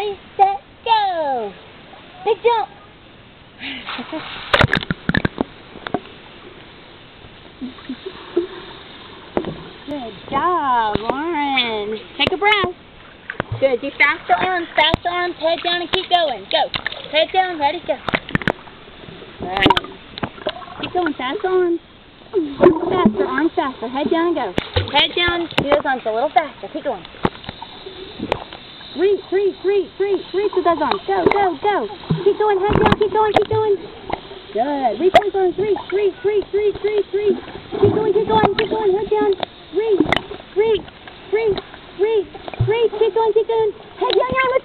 Ready, set, go. Big jump. Good job, Lauren. Take a breath. Good. Do faster arms, faster arms. Head down and keep going. Go. Head down, ready, go. Good. Keep going, faster arms. Faster, arms faster. Head down and go. Head down. Do those arms a little faster. Keep going. Reach, reach, reach, reach, reach with those arms. Go, go, go. Keep going, head down, keep going, keep going. Good. Reach those arms, reach, reach, reach, reach, reach, reach. Keep going, keep going, keep going, head down. Reach, reach, reach, reach, reach, keep going, keep going. Head down, down,